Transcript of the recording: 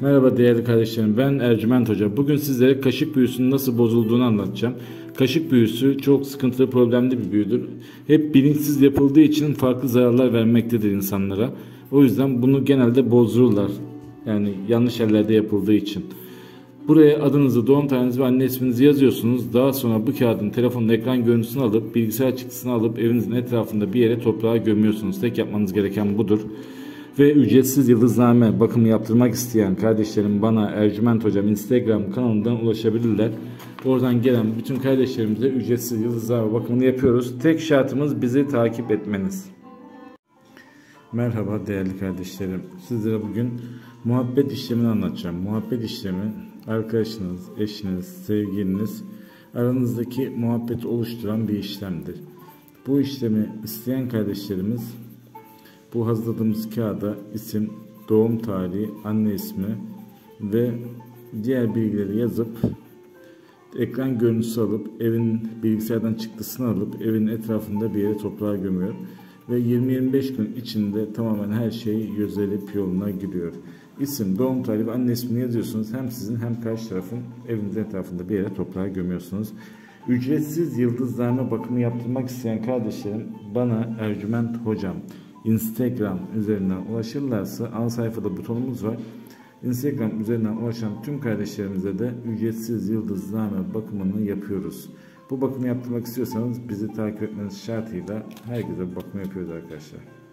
Merhaba değerli kardeşlerim ben Ercüment Hoca. Bugün sizlere kaşık büyüsünün nasıl bozulduğunu anlatacağım. Kaşık büyüsü çok sıkıntılı problemli bir büyüdür. Hep bilinçsiz yapıldığı için farklı zararlar vermektedir insanlara. O yüzden bunu genelde bozdururlar. Yani yanlış yerlerde yapıldığı için. Buraya adınızı, doğum tarihinizi ve anne isminizi yazıyorsunuz. Daha sonra bu kağıdın telefonun ekran görüntüsünü alıp bilgisayar çıktısını alıp evinizin etrafında bir yere toprağa gömüyorsunuz. Tek yapmanız gereken budur. Ve ücretsiz yıldızname bakımı yaptırmak isteyen kardeşlerim bana Ercüment Hocam Instagram kanalından ulaşabilirler. Oradan gelen bütün kardeşlerimize ücretsiz yıldızname bakımını yapıyoruz. Tek şartımız bizi takip etmeniz. Merhaba değerli kardeşlerim. Sizlere bugün muhabbet işlemini anlatacağım. Muhabbet işlemi arkadaşınız, eşiniz, sevgiliniz aranızdaki muhabbeti oluşturan bir işlemdir. Bu işlemi isteyen kardeşlerimiz bu hazırladığımız kağıda isim, doğum tarihi, anne ismi ve diğer bilgileri yazıp ekran görüntüsü alıp evin bilgisayardan çıktısını alıp evin etrafında bir yere toprağa gömüyor ve 20-25 gün içinde tamamen her şey yüzelip yoluna giriyor. İsim, doğum tarihi anne ismini yazıyorsunuz. Hem sizin hem karşı tarafın evinizin etrafında bir yere toprağa gömüyorsunuz. Ücretsiz yıldızlarına bakımı yaptırmak isteyen kardeşlerim bana Ercüment Hocam Instagram üzerinden ulaşırlarsa ana sayfada butonumuz var. Instagram üzerinden ulaşan tüm kardeşlerimize de ücretsiz yıldızname bakımını yapıyoruz. Bu bakımı yaptırmak istiyorsanız bizi takip etmeniz şartıyla herkese bakım yapıyoruz arkadaşlar.